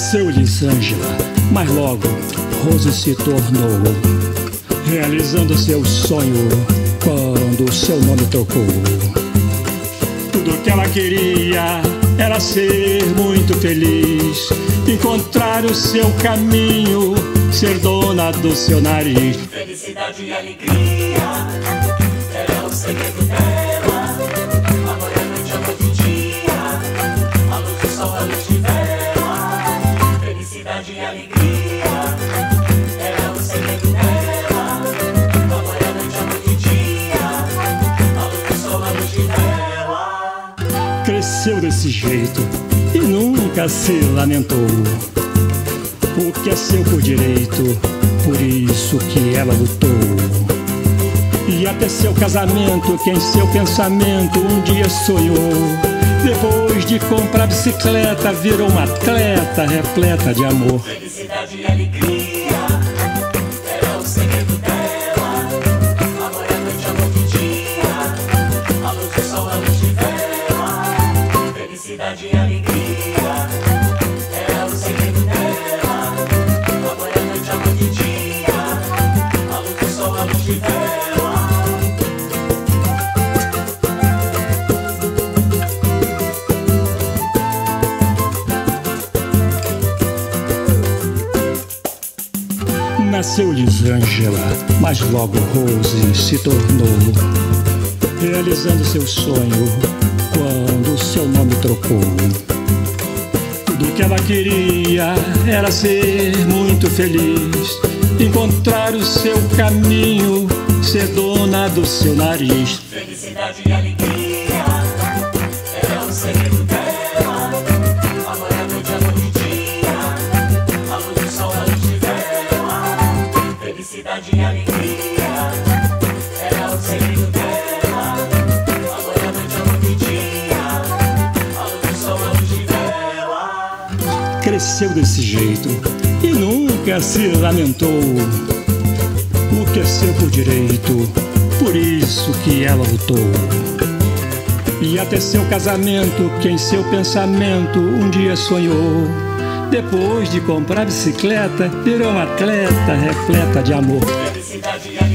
Nasceu Elisângela, mas logo Rose se tornou, realizando seu sonho quando seu nome trocou. Tudo que ela queria era ser muito feliz, encontrar o seu caminho, ser dona do seu nariz. Felicidade e alegria Felicidade e alegria era dela. Amor é noite, de dia, a luz do sol, a luz de vela. Cresceu desse jeito e nunca se lamentou. O que é seu por direito, por isso que ela lutou. E até seu casamento, que em seu pensamento um dia sonhou. Depois de comprar bicicleta, virou uma atleta repleta de amor. Felicidade e alegria Nasceu Elisângela, mas logo Rose se tornou, realizando seu sonho quando seu nome trocou. Tudo que ela queria era ser muito feliz, encontrar o seu caminho, ser dona do seu nariz. Felicidade e alegria Felicidade e alegria era o segredo dela. Amor é noite, amor de dia, a luz do sol, a luz de vela. Cresceu desse jeito e nunca se lamentou. O que é seu por direito, por isso que ela lutou. E até seu casamento, que em seu pensamento um dia sonhou. Depois de comprar bicicleta, virou um atleta repleta de amor. Felicidade